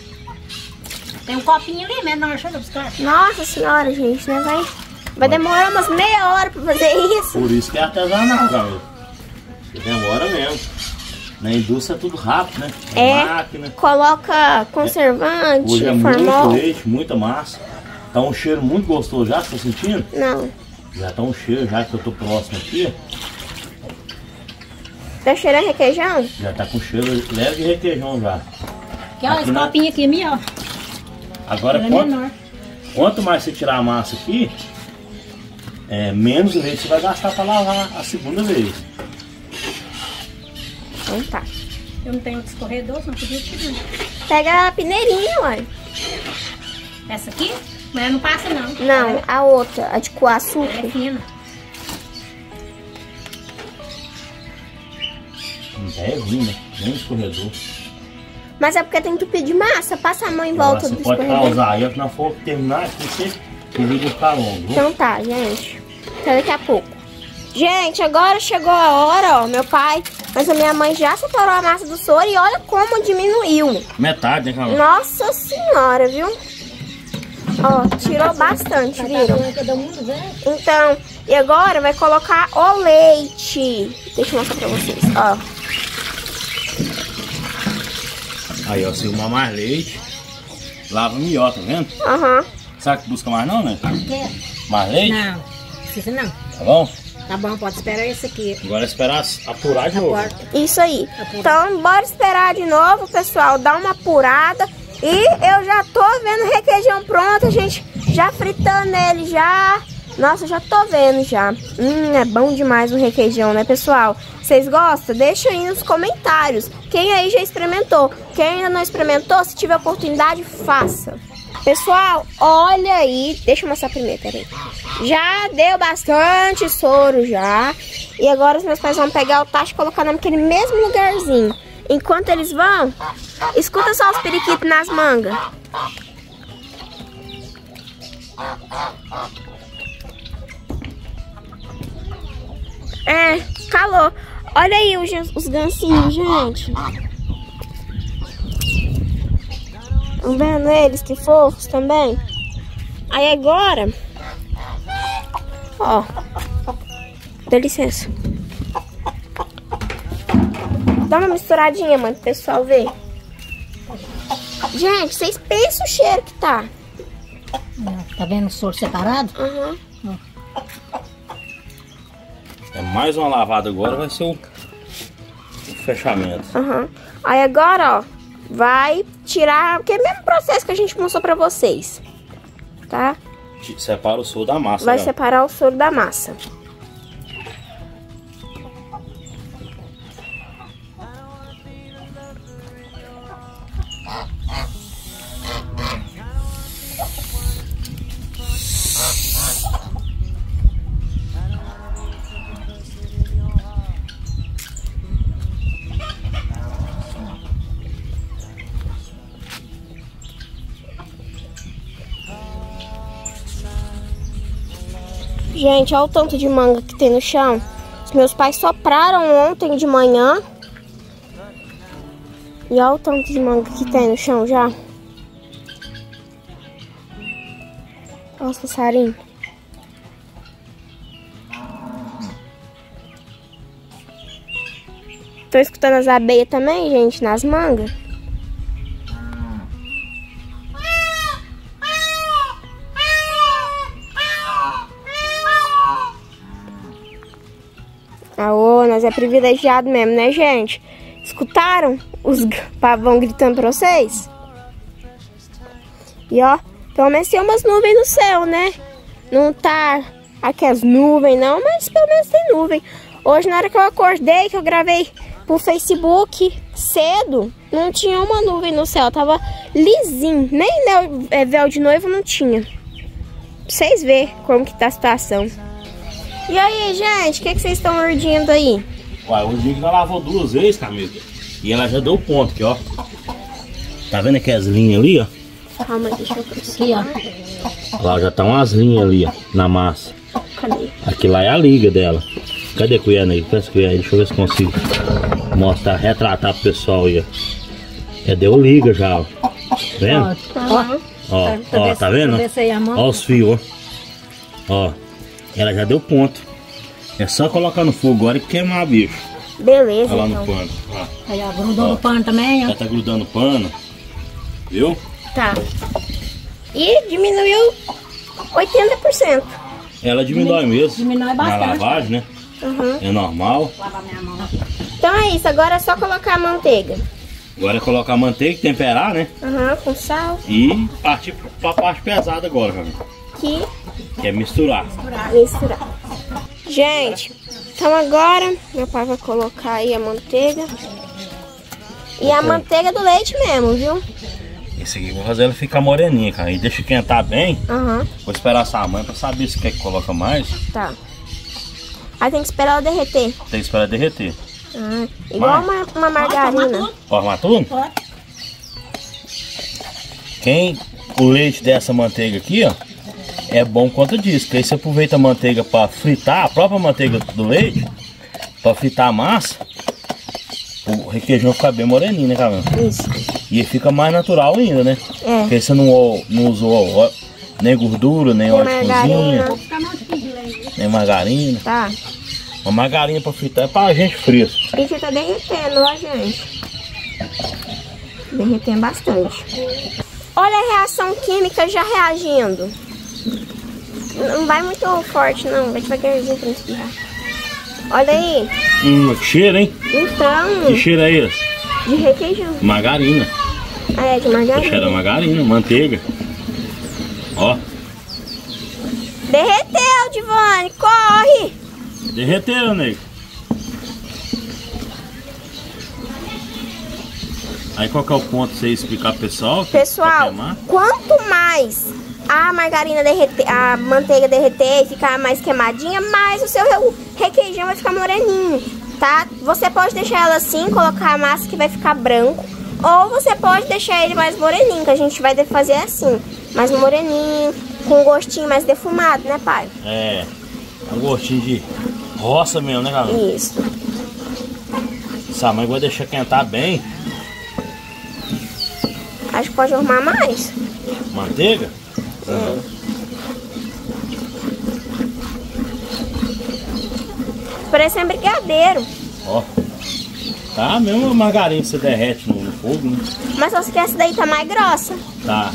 Tem um copinho ali, menor, deixa eu buscar. Nossa senhora, gente, né? Vai, vai demorar umas meia hora pra fazer isso. Por isso que é artesanal, cara. Demora mesmo. Na indústria é tudo rápido, né? É. Máquina. Coloca conservante, Hoje é muito formol. leite, muita massa. Tá um cheiro muito gostoso já, você tá sentindo? Não, Já tá um cheiro, já que eu tô próximo aqui. tá cheirando requeijão? Já tá com cheiro leve de requeijão já. Aqui, ó, Aqui esse na- copinho aqui, ó. Agora, Ela é quanto, menor. quanto mais você tirar a massa aqui, é, menos leite você vai gastar pra lavar a segunda vez. Então tá. Eu não tenho escorredor, não podia tirar. Pega a peneirinha, uai. Essa aqui? Mas não passa, não. Não, a outra, a de com Ela é açúcar. fina. É ruim, né? Nem escorredor. Mas é porque tem que pedir massa. Passa a mão em volta Você do pode escorredor. causar aí, quando for terminar, você perigo ficar longo. Então tá, gente. Até daqui a pouco. Gente, agora chegou a hora, ó. Meu pai, mas a minha mãe já separou a massa do soro e olha como diminuiu. Metade, né, Carol? Nossa senhora, viu? Ó, tirou bastante, viram? Então, e agora vai colocar o leite. Deixa eu mostrar pra vocês, ó. Aí, ó, se uma mais leite, lava melhor, tá vendo? Aham. Será que busca mais não, né? Mais leite? Não, precisa não. Tá bom? Tá bom, pode esperar esse aqui. Agora é esperar apurar de novo. Aporta. Isso aí. Apurado. Então, bora esperar de novo, pessoal. Dar uma apurada. E eu já tô vendo o requeijão pronto, gente. Já fritando ele já. Nossa, já tô vendo já. Hum, é bom demais o requeijão, né, pessoal? Vocês gostam? Deixa aí nos comentários. Quem aí já experimentou? Quem ainda não experimentou, se tiver oportunidade, faça. Pessoal, olha aí. Deixa eu mostrar primeiro, peraí. Já deu bastante soro já. E agora os meus pais vão pegar o tacho e colocar naquele mesmo lugarzinho. Enquanto eles vão, escuta só os periquitos nas mangas. É, calor. Olha aí os, os gancinhos, gente. Estão vendo eles? Que fofos também. Aí agora... Ó. Dá licença. Dá uma misturadinha, mano, pro pessoal ver. Gente, vocês pensam o cheiro que tá. Tá vendo o soro separado? Aham. É mais uma lavada agora, vai ser o, o fechamento. Aham. Aí agora, ó, vai tirar, que é o mesmo processo que a gente mostrou pra vocês. Tá? Separa o soro da massa. Vai né? separar o soro da massa. Gente, olha o tanto de manga que tem no chão. Os meus pais sopraram ontem de manhã. E olha o tanto de manga que tem no chão já. Olha os passarinhos. Tô escutando as abelhas também, gente, nas mangas. Nós é privilegiado mesmo, né, gente? Escutaram os pavão gritando pra vocês? E ó, pelo menos tem umas nuvens no céu, né? Não tá aquelas nuvens não, mas pelo menos tem nuvem. Hoje, na hora que eu acordei, que eu gravei pro Facebook cedo, não tinha uma nuvem no céu, tava lisinho. Nem né, é, véu de noivo não tinha. Pra vocês verem como que tá a situação. E aí, gente, o que, que vocês estão urdindo aí? Uai, o que ela lavou duas vezes, Camila. E ela já deu ponto aqui, ó. Tá vendo aquelas linhas ali, ó? Calma, deixa eu aproximar. Aqui, ó. Lá já tá umas linhas ali, ó, na massa. Cadê? Aqui lá é a liga dela. Cadê a colher aí? Peça a colher aí, deixa eu ver se consigo mostrar, retratar pro pessoal aí, ó. Já deu liga já, ó. Tá vendo? Ó, Ó, tá ó, tá vendo? tá mão. Ó os fios, ó. Ó, ela já deu ponto. É só colocar no fogo agora e queimar, bicho. Beleza, Olha lá no então. pano. Ó, Aí, ó, grudou no pano também, ó. já tá grudando o pano. Viu? Tá. E diminuiu 80%. Ela diminui mesmo. diminui Na bastante. lavagem, né? Uhum. É normal. Lavar minha mão. Então é isso, agora é só colocar a manteiga. Agora é colocar a manteiga, temperar, né? Aham, com sal. E partir pra parte pesada agora, cara. Aqui, Que é misturar. misturar. Gente, então agora meu pai vai colocar aí a manteiga. E a manteiga do leite mesmo, viu? Esse aqui vou fazer ela ficar moreninha, cara. E deixa esquentar bem. Aham, Vou esperar essa mãe pra saber se quer que coloca mais. tá. Aí tem que esperar ela derreter. Tem que esperar derreter. Ah, igual uma, uma margarina. Pode arrumar tudo? Pode. Quem o leite dessa manteiga aqui, ó, é bom conta disso, porque aí você aproveita a manteiga para fritar, a própria manteiga do leite, para fritar a massa, o requeijão fica bem moreninho, né, Camila? Isso. E fica mais natural ainda, né? É. Porque você não, não usou ó, nem gordura, nem óleo de margarina. cozinha, de nem margarina. Tá. Uma margarina para fritar é pra gente fresco. E já tá derretendo, ó, gente. Derretendo bastante. Olha a reação química já reagindo. Não vai muito forte, não. Vai devagarzinho pra não espirrar. Olha aí. Hum, que cheiro, hein? Então, Que cheiro é esse? de requeijão. Margarina. Ah, é, de Que cheiro é margarina. margarina, manteiga. Ó, Derreteu, Divane. Corre. derreteu, nego. Aí qual que é o ponto pra você explicar pro pessoal? Pessoal, quanto mais a margarina derreter, a manteiga derreter e ficar mais queimadinha, mais o seu re- requeijão vai ficar moreninho, tá? Você pode deixar ela assim, colocar a massa que vai ficar branco, ou você pode deixar ele mais moreninho, que a gente vai fazer assim, mais moreninho, com um gostinho mais defumado, né, pai? É, um gostinho de roça mesmo, né, galera? Isso. Essa mãe vai deixar quentar bem. Acho que pode arrumar mais. Manteiga? Parecendo brigadeiro. Ó. Tá, mesmo a margarina que você derrete no, no fogo, né? Mas só que essa daí tá mais grossa. Tá.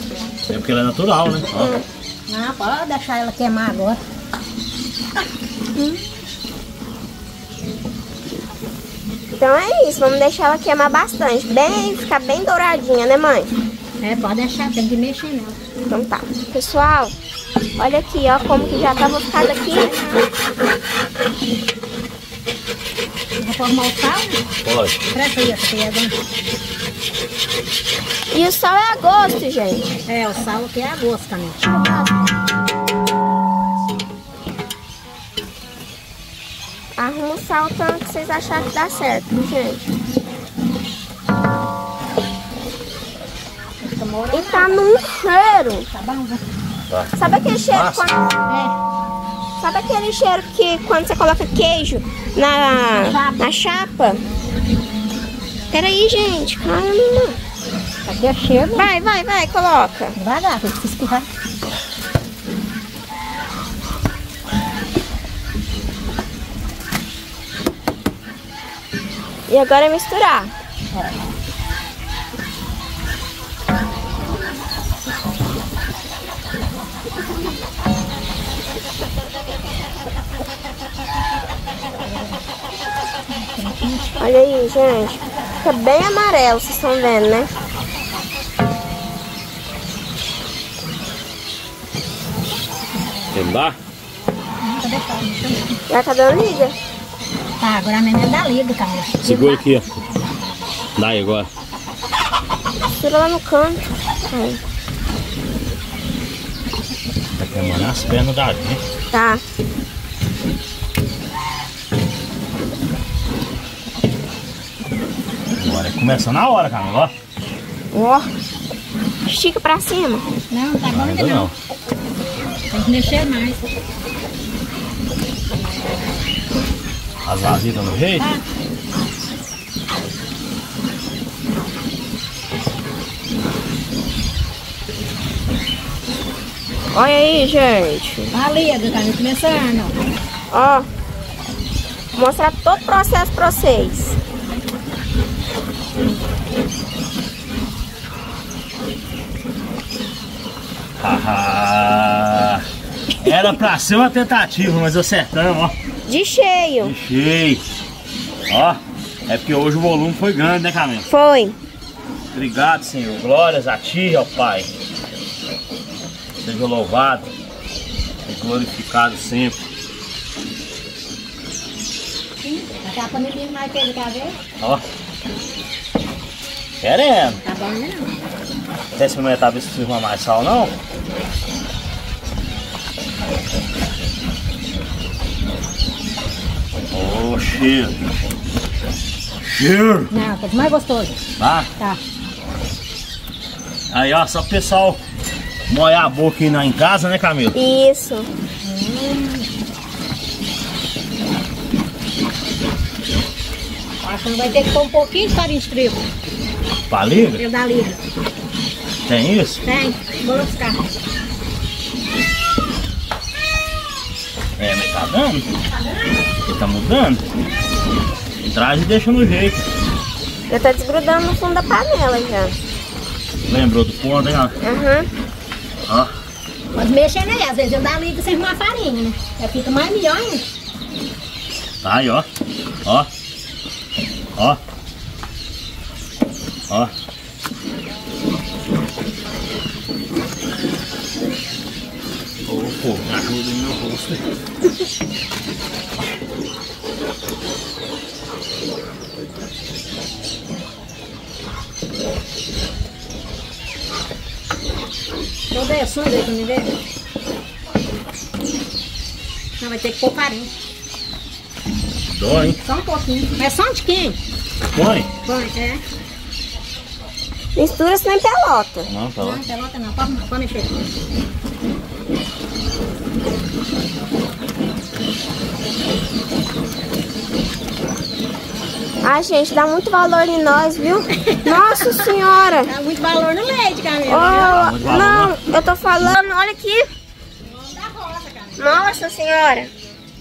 É porque ela é natural, né? Ó. Não, pode deixar ela queimar agora. Então é isso, vamos deixar ela queimar bastante. Bem, ficar bem douradinha, né, mãe? É, pode deixar, tem que mexer nela. Então tá. Pessoal, olha aqui, ó, como que já tava ficado aqui. Vou pôr mal sal, né? Pode. Presta aí pedra. E o sal é a gosto, gente. É, o sal aqui é a gosto também. Arruma o sal tanto que vocês acharem que dá certo, gente. E tá num cheiro. Tá bom, né? Sabe aquele cheiro Massa. quando... É, Sabe aquele cheiro que quando você coloca queijo na, na chapa? Peraí, gente, calma. aqui é cheiro. Vai, vai, vai, coloca. Devagar, tem que espirrar. E agora é misturar. Olha aí, gente. Fica bem amarelo, vocês estão vendo, né? Não dá? Já tá dando liga. Tá, agora a menina dá liga, Camila. Segura aqui, ó. Dá aí agora. Tira lá no canto. Aí. Tá queimando as pernas da gente. Tá. Começa na hora, Camila. ó. Ó. Estica pra cima. Não, tá bom ainda não. não. Tem que mexer mais. As vasilhas estão no jeito? Olha aí, gente. Tá liga, Camila, começando. Ó. Vou mostrar todo o processo pra vocês. Haha. Era pra ser uma tentativa, mas acertamos, ó. De cheio. Cheio. Ó, é porque hoje o volume foi grande, né, Camila? Foi. Obrigado, Senhor. Glórias a Ti, ó Pai. Seja louvado e glorificado sempre. De vez. Ó. Querendo. Tá bom ainda não. Quer experimentar ver se firma mais sal, não? Ô, cheiro. Cheiro. Não, tá mais gostoso. Tá? Tá. Aí, ó, só pro pessoal molhar a boca aí na- em casa, né, Camila? Isso. Acho que vai ter que pôr um pouquinho de farinha de trigo. Palígrafo? Trigo da liga. Tem isso? Tem, vou buscar. É, mas tá dando? Ele tá mudando? Traz e deixa no jeito. Já tá desgrudando no fundo da panela já. Lembrou do ponto, hein? ó? Aham. Ó. Pode mexer nele, às vezes eu dá liga sem uma farinha, né? Já fica mais melhor ainda. Tá aí, ó. Ó. Ó. Ó. pô, me ajuda no meu rosto. Tô descendo aí pra me ver. Não, vai ter que pôr farinha. Dó, hein? Só um pouquinho. Mas só um tiquinho. Põe. Põe, é. Mistura sem pelota. Não, tá lá. Não, pelota não. Pode, pode mexer. Ai, gente, dá muito valor em nós, viu? Nossa senhora. Dá muito valor no leite, Camila. Oh, não, eu tô falando, olha aqui. Nossa senhora.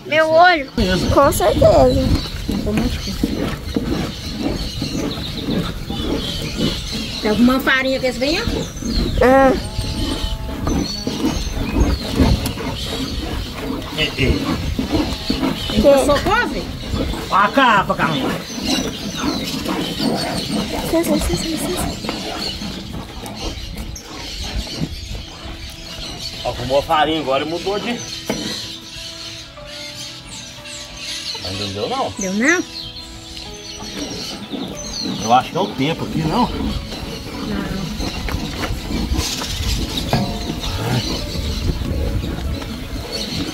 Meu olho. Com certeza. Tem alguma farinha que eles venham? Ah, Ei, ei. que? Passou quase? A capa, Camila. Sim, sim, sim, sim, sim. Ó, fumou a farinha agora e mudou de. Ainda não deu, não. Deu não? Eu acho que é o tempo aqui, não? Não.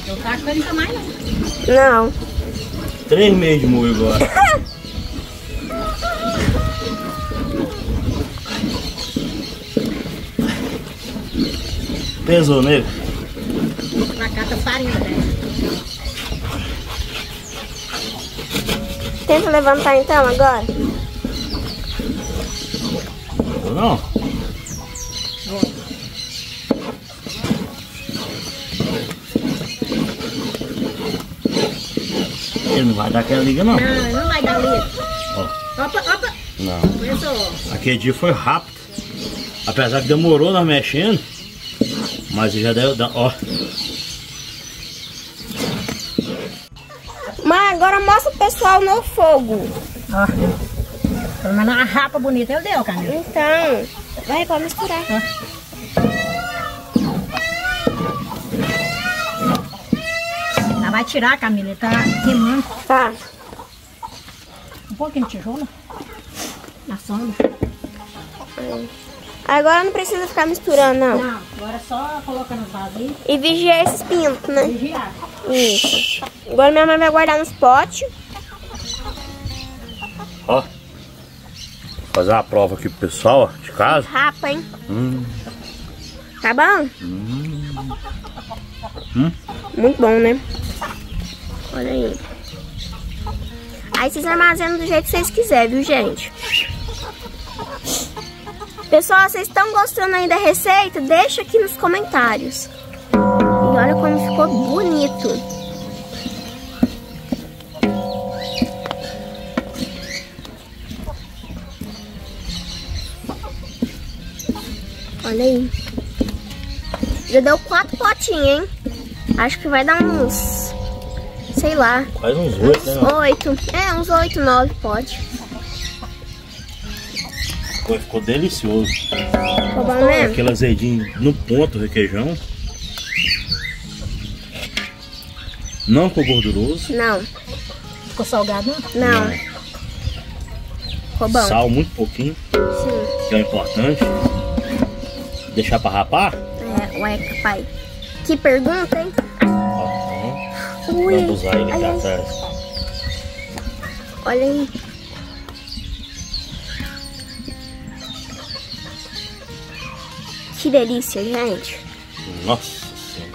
Eu taco ele nunca mais não. Não. Três meses de molho agora. Pesou, cá tá farinha, né? Tenta levantar então agora. Não? Ele não vai dar aquela liga, não. Não, não vai dar liga. Ó, Opa, opa. não. Começou. Aquele dia foi rápido. Apesar que demorou nós mexendo. Mas já deu. Ó, Mas agora mostra o pessoal no fogo. Ó. Pelo menos uma rapa bonita ele deu, Camila. Então, vai, pode misturar. Ela vai tirar, Camila. Ele tá queimando. Tá. Um pouquinho de tijolo. Na sombra. Agora não precisa ficar misturando, não. Não, agora é só colocar nos vasos E vigiar esses pintos, né? vigiar. Isso. Agora minha mãe vai guardar nos potes. ó. Fazer uma prova aqui pro pessoal, ó, de casa. Rapa, hein? Hum. Tá bom? Hum. Muito bom, né? Olha aí. Aí vocês armazenam do jeito que vocês quiserem, viu, gente? Pessoal, vocês estão gostando aí da receita? Deixa aqui nos comentários. E olha como ficou bonito. Olha aí. Já deu quatro potinhos, hein? Acho que vai dar uns. Sei lá. Faz uns oito, né? Oito. É, uns oito, nove pode. Ficou, ficou delicioso. Mesmo? Aquele azedinho no ponto, requeijão. Não ficou gorduroso. Não, Ficou salgado, não? não. Ficou bom. Sal muito pouquinho, Sim. que é o importante. Deixar pra rapar. É, ué, pai. Que pergunta, hein? Ó, Ui. Vamos usar ele aqui atrás. Olha aí. Que delícia, gente. Nossa senhora.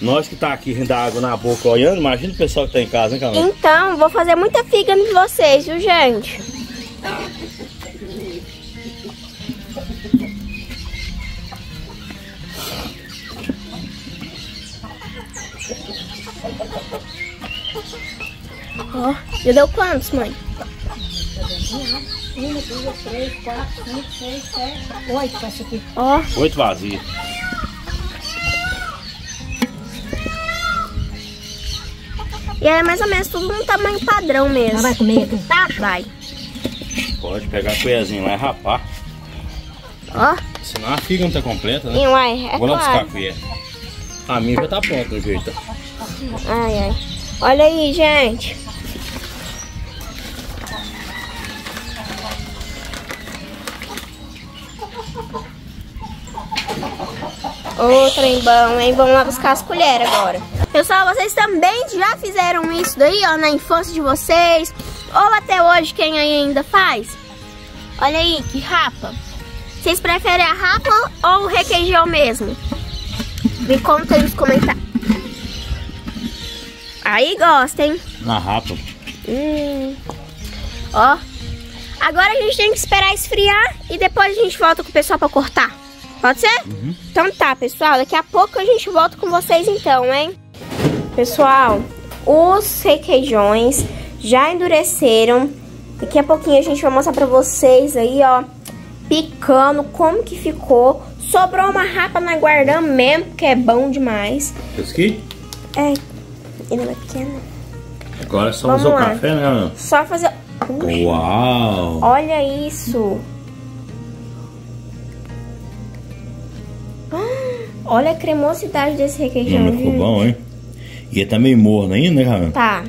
Nós que tá aqui rindo água na boca olhando, imagina o pessoal que tá em casa, hein, Camila? Então, vou fazer muita figa de vocês, viu, gente? Ó, já deu quantos, mãe? Uma, duas, três, quatro, cinco, seis, sete, oito, essa aqui. Ó, Oito vazios. e é mais ou menos tudo num tamanho padrão Ela mesmo. vai comer aqui. Tá, vai. Pode pegar a colherzinha lá e rapar. Ó, Senão a figa não tá completa, né? e uai, é Vou lá buscar a colher. A minha já tá pronta no jeito. Ai, ai. Olha aí, gente. Ô, trem bom, hein? Vamos lá buscar as colheres agora. Pessoal, vocês também já fizeram isso daí, ó, na infância de vocês? Ou até hoje, quem aí ainda faz? Olha aí, que rapa. Vocês preferem a rapa ou o requeijão mesmo? Me conta aí nos comentários. Aí gosta, hein? Na rapa. Hum. Ó. Agora a gente tem que esperar esfriar e depois a gente volta com o pessoal pra cortar. Pode ser? Então tá, pessoal. Daqui a pouco a gente volta com vocês então, hein? Pessoal, os requeijões já endureceram. Daqui a pouquinho a gente vai mostrar pra vocês aí, ó, picando como que ficou. Sobrou uma rapa na guardama mesmo, que é bom demais. Esse aqui? É, ele é pequeno. Agora é só Vamos fazer o lá. café, né? Só fazer... Uau! Olha isso. Olha a cremosidade desse requeijão. Hum, ficou bom, hein? E ele tá meio morno ainda, né, cara? Tá.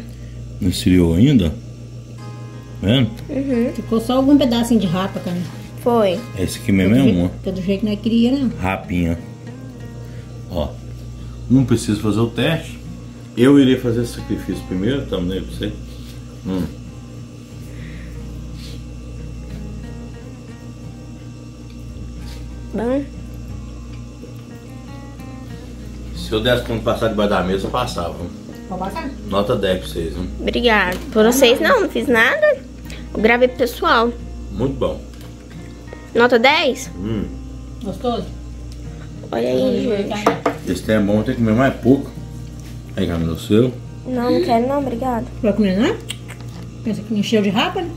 Não esfriou ainda. Vendo? Uhum. Ficou só algum pedacinho de rapa, cara. Foi. Esse aqui mesmo é uma. Que é do jeito que nós queríamos, não. Rapinha. Ó. Não preciso fazer o teste. Eu irei fazer esse sacrifício primeiro, também pra você. Hum. Bom. Eu desse quando passar debaixo da mesa, eu passava. Pode passar? Nota 10 pra vocês, hein? Obrigada. Por vocês não, não fiz nada. Eu gravei pro pessoal. Muito bom. Nota 10? Hum. Gostoso? Olha aí, gente. Esse tem é bom, tem que comer mais pouco. Aí, Camila, o seu. Não, não quero não, obrigada. Vai comer, não? Pensa que encheu de rapa, né?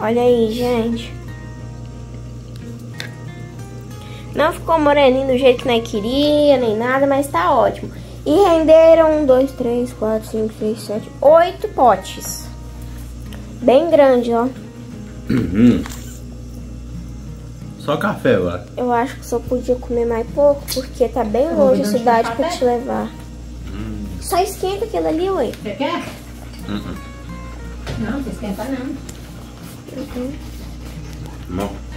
Olha aí, gente. Não ficou moreninho do jeito que nós queria, nem nada, mas tá ótimo. E renderam um, dois, três, quatro, cinco, seis, sete, oito potes. Bem grande, ó. Uhum. Só café agora. Eu acho que só podia comer mais pouco, porque tá bem longe a cidade pra te levar. Só esquenta aquilo ali, ué. Você quer? Uhum. Não, não esquenta não. Não.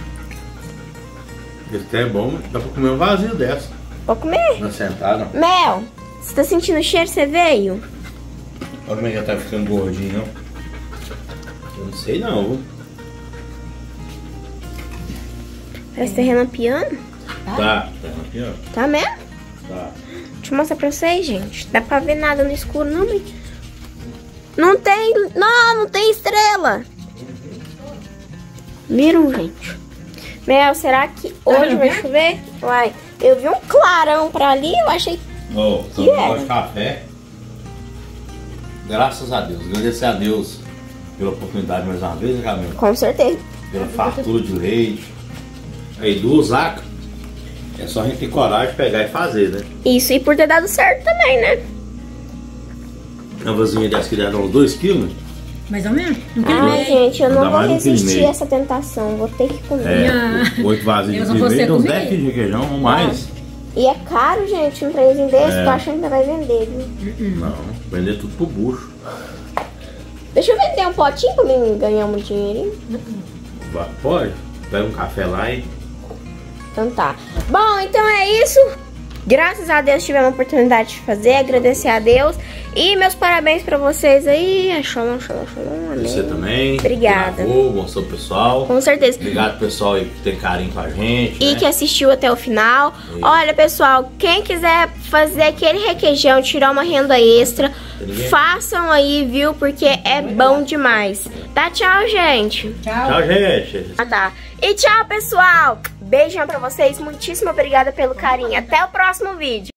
Esse é bom, dá pra comer um vazio dessa. Vou comer. Na sentada. Mel, você tá sentindo o cheiro? Você veio? Olha como é que já tá ficando gordinho, não? Eu não sei não? Parece terreno piano. Tá, tá aqui, ó. Tá mesmo? Tá. Deixa eu mostrar pra vocês, gente. Dá pra ver nada no escuro, não, mãe? Não tem... Não, não tem estrela. Viram, gente? Mel, será que hoje vai chover? Uai, eu vi um clarão pra ali, eu achei... Ô, Que de café. Graças a Deus. Agradecer a Deus pela oportunidade mais uma vez, né, Camila? Com certeza. Pela fartura de leite. Aí, duas acas. É só a gente ter coragem de pegar e fazer, né? Isso, e por ter dado certo também, né? A vasinha dessa que dá uns 2 quilos. Mais ou menos? Não quer Ai, ver? gente, eu não vou um quilo resistir a essa tentação. Vou ter que comer. É, Ah. oito vasilhas Eu de uns comigo. 10 quilos de requeijão ou mais. E é caro, gente, um trenzinho desse. É. Tô achando que vai vender, viu? Não, vender tudo pro bucho. Deixa eu vender um potinho pra mim ganhar um dinheirinho. Pode? Pega um café lá e. Então tá. Bom, então é isso. Graças a Deus tivemos a oportunidade de fazer, agradecer a Deus. E meus parabéns pra vocês aí. Shalom, shalom, shalom. Amém. Você também. Obrigada. Gravou, mostrou pro pessoal. Com certeza. Obrigado pessoal aí que tem carinho com a gente. E né? que assistiu até o final. Olha, pessoal, quem quiser fazer aquele requeijão, tirar uma renda extra, façam aí, viu? Porque é bom demais. Tá, tchau, gente. Tchau. Tchau, gente. Ah, tá. E tchau, pessoal. Beijão pra vocês. Muitíssimo obrigada pelo carinho. Até o próximo vídeo.